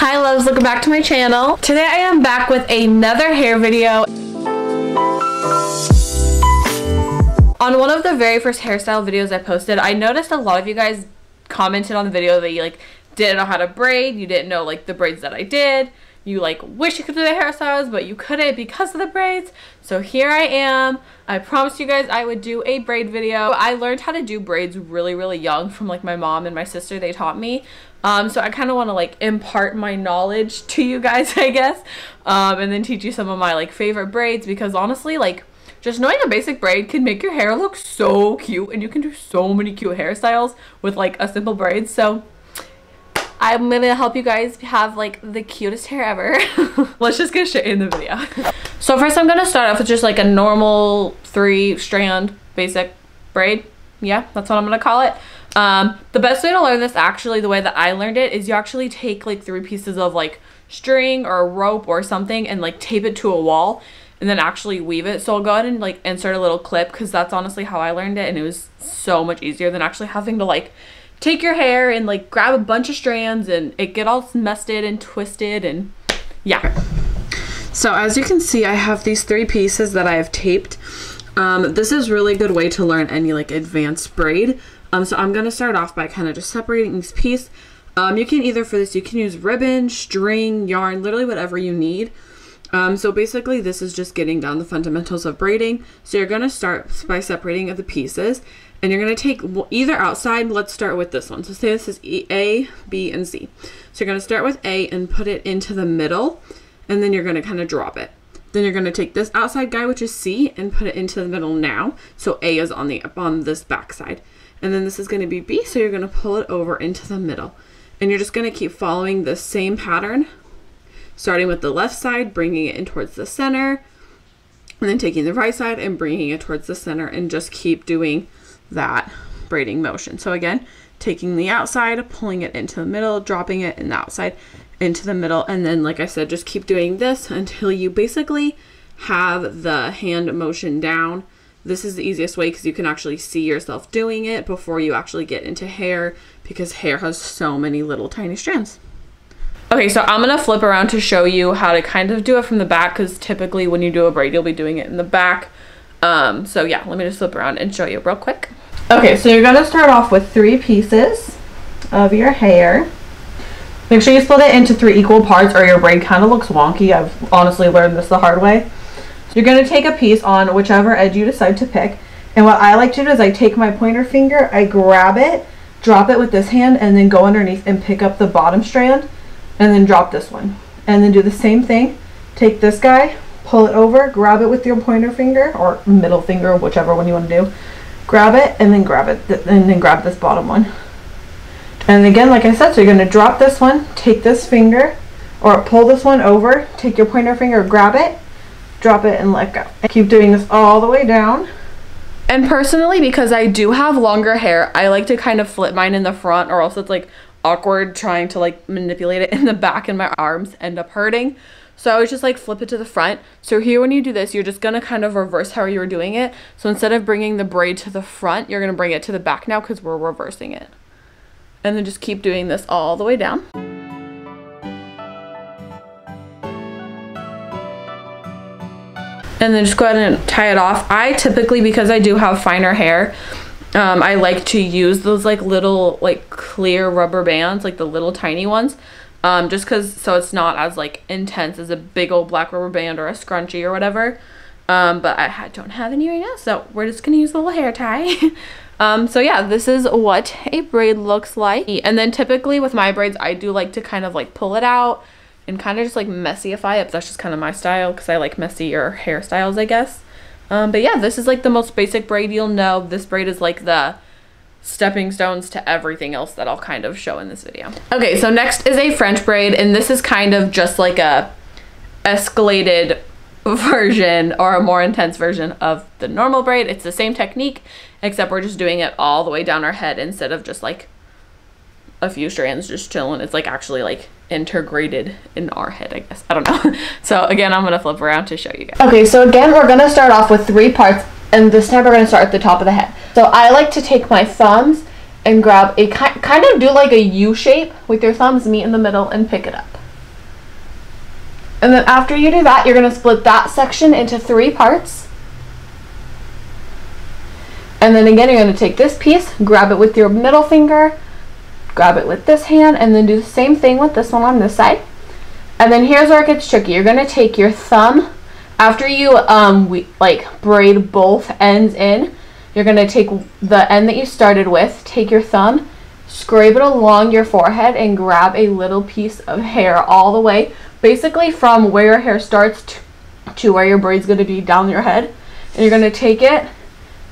Hi loves, welcome back to my channel. Today I am back with another hair video. On one of the very first hairstyle videos I posted, I noticed a lot of you guys commented on the video that you like didn't know how to braid, you didn't know like the braids that I did, you like wish you could do the hairstyles but you couldn't because of the braids. So here I am. I promised you guys I would do a braid video. I learned how to do braids really really young from like my mom and my sister. They taught me um, so I kind of want to like impart my knowledge to you guys I guess um, and then teach you some of my like favorite braids because honestly like just knowing a basic braid can make your hair look so cute and you can do so many cute hairstyles with like a simple braid so I'm gonna help you guys have like the cutest hair ever. Let's just get shit in the video. so first I'm gonna start off with just like a normal three strand basic braid. Yeah, that's what I'm gonna call it. Um, the best way to learn this actually, the way that I learned it, is you actually take like three pieces of like string or a rope or something and like tape it to a wall and then actually weave it. So I'll go ahead and like insert a little clip because that's honestly how I learned it and it was so much easier than actually having to like take your hair and like grab a bunch of strands and it get all messed and twisted and yeah. So as you can see, I have these three pieces that I have taped. Um, this is really good way to learn any like advanced braid. Um, so I'm going to start off by kind of just separating each piece. Um, you can either for this, you can use ribbon, string, yarn, literally whatever you need. Um, so basically this is just getting down the fundamentals of braiding. So you're going to start by separating the pieces and you're going to take either outside. Let's start with this one. So say this is A, B, and C. So you're going to start with A and put it into the middle, and then you're going to kind of drop it. Then you're going to take this outside guy, which is C, and put it into the middle now. So A is on the on this back side. And then this is going to be B, so you're going to pull it over into the middle. And you're just going to keep following the same pattern, starting with the left side, bringing it in towards the center, and then taking the right side and bringing it towards the center, and just keep doing that braiding motion. So again, taking the outside, pulling it into the middle, dropping it in the outside into the middle. And then, like I said, just keep doing this until you basically have the hand motion down. This is the easiest way because you can actually see yourself doing it before you actually get into hair because hair has so many little tiny strands. Okay, so I'm gonna flip around to show you how to kind of do it from the back because typically when you do a braid, you'll be doing it in the back. Um, so yeah, let me just flip around and show you real quick. Okay, so you're gonna start off with three pieces of your hair. Make sure you split it into three equal parts or your braid kind of looks wonky. I've honestly learned this the hard way. You're gonna take a piece on whichever edge you decide to pick. And what I like to do is I take my pointer finger, I grab it, drop it with this hand, and then go underneath and pick up the bottom strand, and then drop this one. And then do the same thing. Take this guy, pull it over, grab it with your pointer finger or middle finger, whichever one you want to do. Grab it and then grab it and then grab this bottom one. And again, like I said, so you're going to drop this one, take this finger or pull this one over, take your pointer finger, grab it, drop it and let go. And keep doing this all the way down. And personally, because I do have longer hair, I like to kind of flip mine in the front or else it's like awkward trying to like manipulate it in the back and my arms end up hurting. So I was just like flip it to the front. So here when you do this, you're just to kind of reverse how you were doing it. So instead of bringing the braid to the front, you're to bring it to the back now because we're reversing it. And then just keep doing this all the way down. And then just go ahead and tie it off. I typically, because I do have finer hair, um, I like to use those like little like clear rubber bands, like the little tiny ones um, just because so it's not as like intense as a big old black rubber band or a scrunchie or whatever. Um, but I don't have any right now, so we're just gonna use a little hair tie. um, so yeah, this is what a braid looks like. And then typically with my braids, I do like to kind of like pull it out and kind of just like messyify it. That's just kind of my style because I like messier hairstyles, I guess. Um, but yeah, this is like the most basic braid you'll know. This braid is like the stepping stones to everything else that I'll kind of show in this video. Okay, so next is a French braid, and this is kind of just like a escalated version or a more intense version of the normal braid. It's the same technique, except we're just doing it all the way down our head instead of just like a few strands just chilling. It's like actually like integrated in our head, I guess. I don't know. so again, I'm gonna flip around to show you guys. Okay, so again, we're gonna start off with three parts and this time we're to start at the top of the head. So I like to take my thumbs and grab a kind of do like a U shape with your thumbs, meet in the middle and pick it up. And then after you do that, you're gonna split that section into three parts. And then again, you're gonna take this piece, grab it with your middle finger, grab it with this hand, and then do the same thing with this one on this side. And then here's where it gets tricky. You're gonna take your thumb, after you um, we, like braid both ends in, you're gonna take the end that you started with, take your thumb, scrape it along your forehead, and grab a little piece of hair all the way basically from where your hair starts to, to where your braid's going to be down your head. And you're going to take it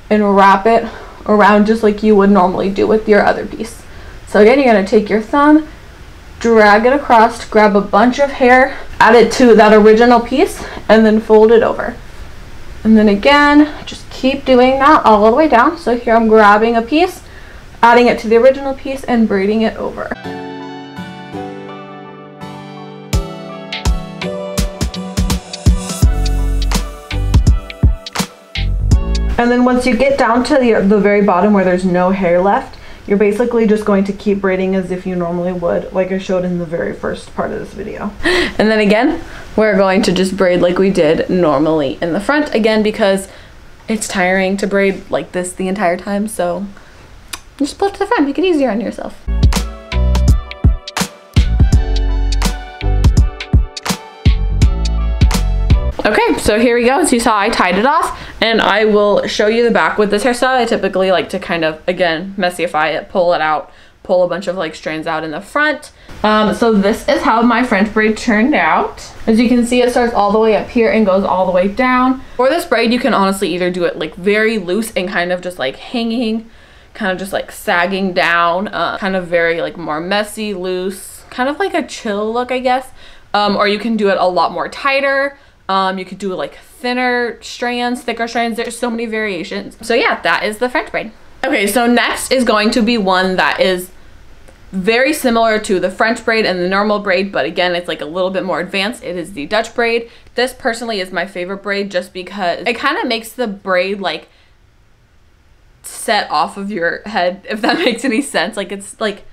and wrap it around just like you would normally do with your other piece. So again, you're going to take your thumb, drag it across, grab a bunch of hair, add it to that original piece, and then fold it over. And then again, just keep doing that all the way down. So here I'm grabbing a piece, adding it to the original piece, and braiding it over. And then once you get down to the, the very bottom where there's no hair left, you're basically just going to keep braiding as if you normally would, like I showed in the very first part of this video. And then again, we're going to just braid like we did normally in the front, again, because it's tiring to braid like this the entire time, so just pull it to the front, make it easier on yourself. Okay, so here we go. So you saw I tied it off and I will show you the back with this hairstyle. I typically like to kind of, again, messify it, pull it out, pull a bunch of like strands out in the front. Um, so this is how my French braid turned out. As you can see, it starts all the way up here and goes all the way down. For this braid, you can honestly either do it like very loose and kind of just like hanging, kind of just like sagging down, uh, kind of very like more messy, loose, kind of like a chill look, I guess. Um, or you can do it a lot more tighter. Um, you could do like thinner strands, thicker strands. There's so many variations. So yeah, that is the French braid. Okay, so next is going to be one that is very similar to the French braid and the normal braid, but again, it's like a little bit more advanced. It is the Dutch braid. This personally is my favorite braid just because it kind of makes the braid like set off of your head, if that makes any sense. Like it's like,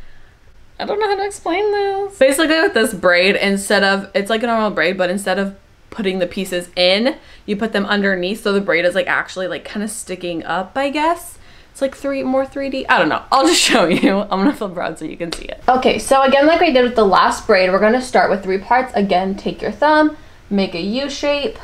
I don't know how to explain this. Basically with this braid, instead of, it's like a normal braid, but instead of putting the pieces in, you put them underneath so the braid is like actually like kind of sticking up, I guess. It's like three more 3D. I don't know. I'll just show you. I'm gonna flip around so you can see it. Okay, so again, like we did with the last braid, we're gonna start with three parts. Again, take your thumb, make a U shape,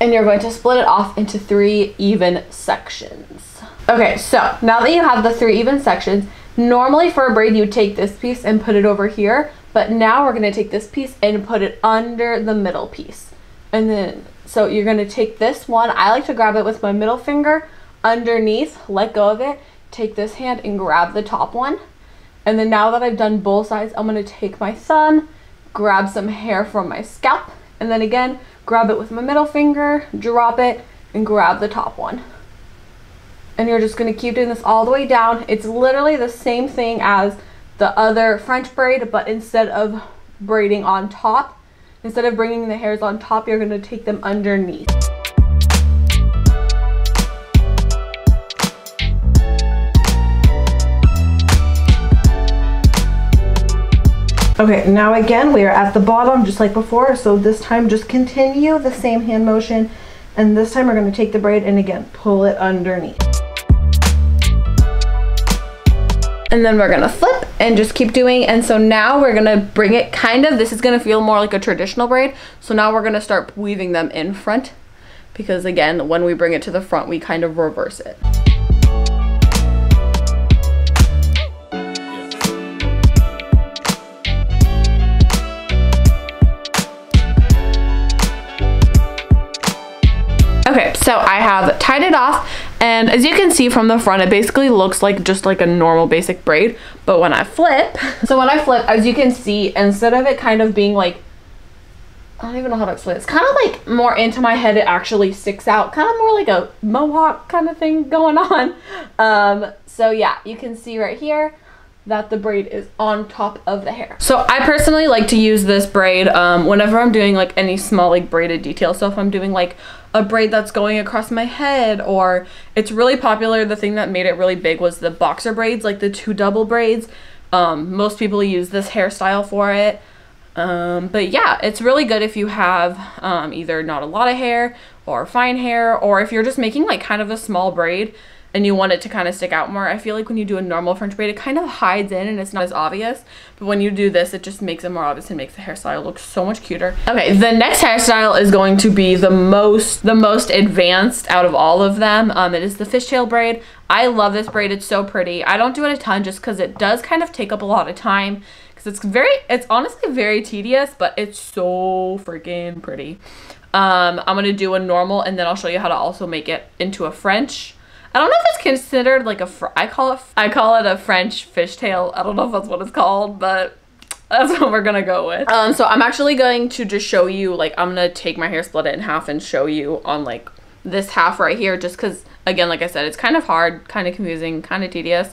and you're going to split it off into three even sections. Okay, so now that you have the three even sections, normally for a braid, you take this piece and put it over here, but now we're gonna take this piece and put it under the middle piece. And then, so you're gonna take this one, I like to grab it with my middle finger underneath, let go of it, take this hand and grab the top one. And then now that I've done both sides, I'm gonna take my thumb, grab some hair from my scalp, and then again, grab it with my middle finger, drop it, and grab the top one. And you're just gonna keep doing this all the way down. It's literally the same thing as the other French braid, but instead of braiding on top, instead of bringing the hairs on top, you're going to take them underneath. Okay, now again, we are at the bottom just like before, so this time just continue the same hand motion, and this time we're going to take the braid and again, pull it underneath. and then we're gonna flip and just keep doing. And so now we're gonna bring it kind of this is gonna feel more like a traditional braid. So now we're gonna start weaving them in front because again when we bring it to the front we kind of reverse it. Okay, so I have tied it off and as you can see from the front, it basically looks like just like a normal basic braid. But when I flip, so when I flip, as you can see, instead of it kind of being like, I don't even know how to explain it. It's kind of like more into my head. It actually sticks out, kind of more like a mohawk kind of thing going on. Um, so yeah, you can see right here that the braid is on top of the hair. So I personally like to use this braid um, whenever I'm doing like any small like braided detail. So if I'm doing like a braid that's going across my head or it's really popular. The thing that made it really big was the boxer braids like the two double braids. Um, most people use this hairstyle for it. Um, but yeah, it's really good if you have um, either not a lot of hair or fine hair, or if you're just making like kind of a small braid and you want it to kind of stick out more. I feel like when you do a normal French braid, it kind of hides in and it's not as obvious. But when you do this, it just makes it more obvious and makes the hairstyle look so much cuter. Okay, the next hairstyle is going to be the most the most advanced out of all of them. Um, it is the fishtail braid. I love this braid. It's so pretty. I don't do it a ton just because it does kind of take up a lot of time because it's very, it's honestly very tedious, but it's so freaking pretty. Um, I'm going to do a normal and then I'll show you how to also make it into a French I don't know if it's considered like a, fr I call it, I call it a French fishtail. I don't know if that's what it's called, but that's what we're gonna go with. Um, so I'm actually going to just show you, like, I'm gonna take my hair, split it in half and show you on like this half right here, just cause again, like I said, it's kind of hard, kind of confusing, kind of tedious.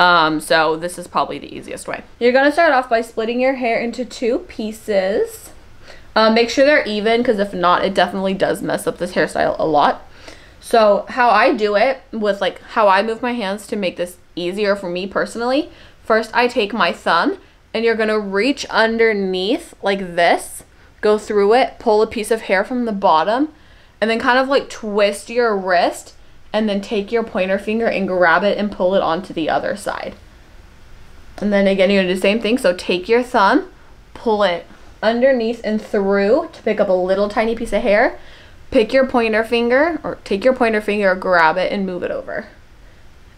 Um, so this is probably the easiest way. You're gonna start off by splitting your hair into two pieces. Um, make sure they're even, because if not, it definitely does mess up this hairstyle a lot. So how I do it with like how I move my hands to make this easier for me personally, first I take my thumb and you're going to reach underneath like this, go through it, pull a piece of hair from the bottom, and then kind of like twist your wrist and then take your pointer finger and grab it and pull it onto the other side. And then again, you're going to do the same thing. So take your thumb, pull it underneath and through to pick up a little tiny piece of hair pick your pointer finger or take your pointer finger, grab it and move it over.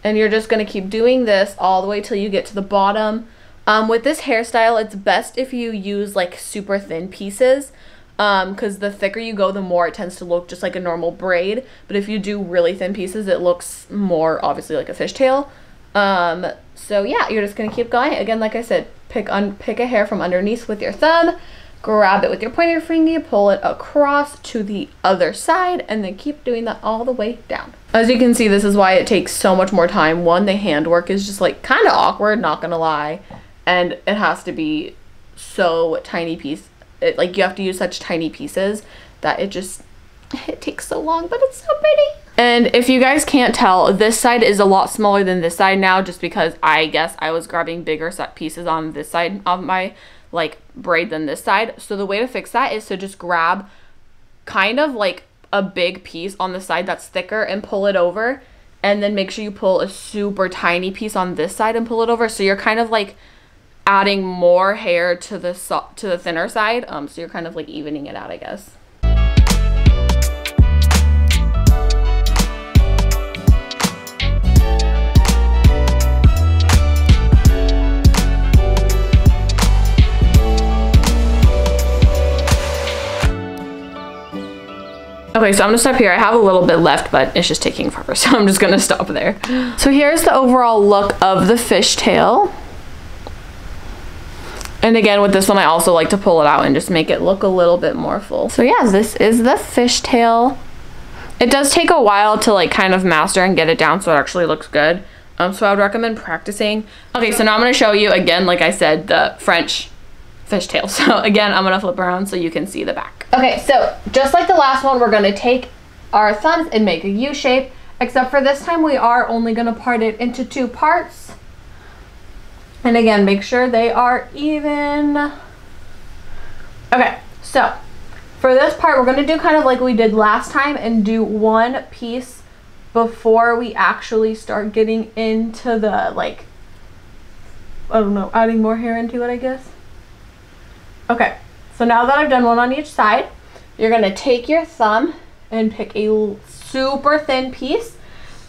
And you're just going to keep doing this all the way till you get to the bottom. Um, with this hairstyle, it's best if you use like super thin pieces because um, the thicker you go, the more it tends to look just like a normal braid. But if you do really thin pieces, it looks more obviously like a fishtail. Um, so yeah, you're just going to keep going. Again, like I said, pick, un pick a hair from underneath with your thumb grab it with your pointer finger, pull it across to the other side, and then keep doing that all the way down. As you can see, this is why it takes so much more time. One, the handwork is just like kind of awkward, not gonna lie. And it has to be so tiny piece. It, like you have to use such tiny pieces that it just, it takes so long, but it's so pretty. And if you guys can't tell, this side is a lot smaller than this side now just because I guess I was grabbing bigger set pieces on this side of my like braid than this side. So the way to fix that is to just grab kind of like a big piece on the side that's thicker and pull it over and then make sure you pull a super tiny piece on this side and pull it over. So you're kind of like adding more hair to the so to the thinner side. Um so you're kind of like evening it out I guess Okay, so I'm gonna stop here. I have a little bit left, but it's just taking forever, so I'm just gonna stop there. So here's the overall look of the fishtail. And again, with this one, I also like to pull it out and just make it look a little bit more full. So yeah, this is the fishtail. It does take a while to like kind of master and get it down so it actually looks good. Um, so I would recommend practicing. Okay, so now I'm gonna show you again, like I said, the French fishtail. So again, I'm gonna flip around so you can see the back. Okay, so just like the last one, we're gonna take our thumbs and make a U shape, except for this time we are only gonna part it into two parts. And again, make sure they are even. Okay, so for this part, we're gonna do kind of like we did last time and do one piece before we actually start getting into the like, I don't know, adding more hair into it, I guess. Okay, so now that I've done one on each side, you're gonna take your thumb and pick a super thin piece.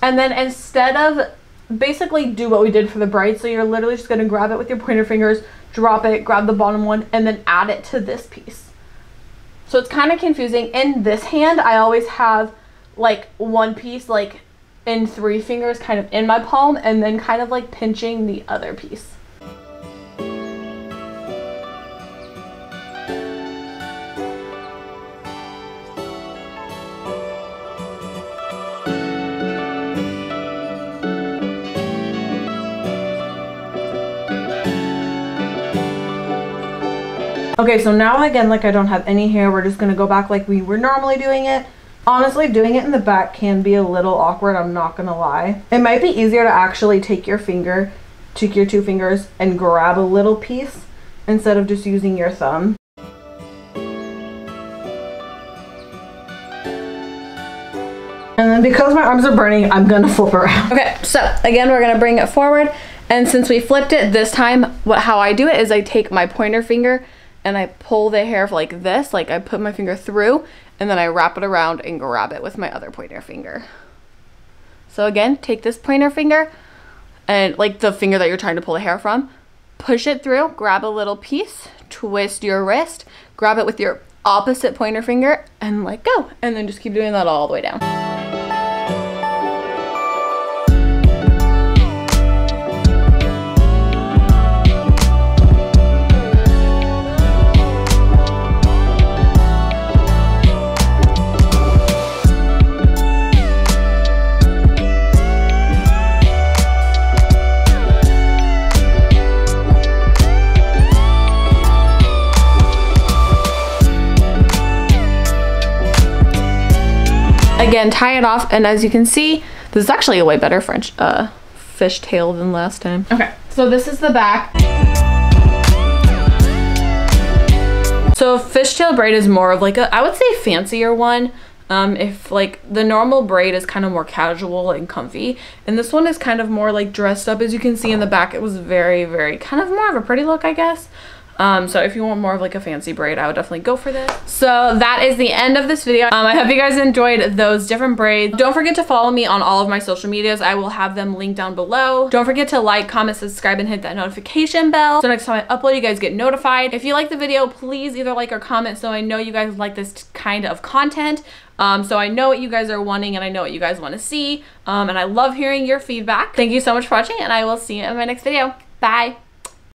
And then instead of basically do what we did for the braid, so you're literally just gonna grab it with your pointer fingers, drop it, grab the bottom one, and then add it to this piece. So it's kind of confusing. In this hand, I always have like one piece like in three fingers kind of in my palm and then kind of like pinching the other piece. Okay, so now again, like I don't have any hair, we're just gonna go back like we were normally doing it. Honestly, doing it in the back can be a little awkward, I'm not gonna lie. It might be easier to actually take your finger, take your two fingers and grab a little piece instead of just using your thumb. And then because my arms are burning, I'm gonna flip around. Okay, so again, we're gonna bring it forward. And since we flipped it this time, what how I do it is I take my pointer finger and I pull the hair like this, like I put my finger through and then I wrap it around and grab it with my other pointer finger. So again, take this pointer finger and like the finger that you're trying to pull the hair from, push it through, grab a little piece, twist your wrist, grab it with your opposite pointer finger and let go. And then just keep doing that all the way down. Again, tie it off, and as you can see, this is actually a way better French uh, fishtail than last time. Okay, so this is the back. So fishtail braid is more of like a, I would say fancier one. Um, if like the normal braid is kind of more casual and comfy and this one is kind of more like dressed up as you can see in the back it was very very kind of more of a pretty look I guess um, so if you want more of like a fancy braid, I would definitely go for this. So that is the end of this video. Um, I hope you guys enjoyed those different braids. Don't forget to follow me on all of my social medias. I will have them linked down below. Don't forget to like, comment, subscribe, and hit that notification bell. So next time I upload, you guys get notified. If you like the video, please either like or comment so I know you guys like this kind of content. Um, so I know what you guys are wanting and I know what you guys want to see. Um, and I love hearing your feedback. Thank you so much for watching and I will see you in my next video. Bye.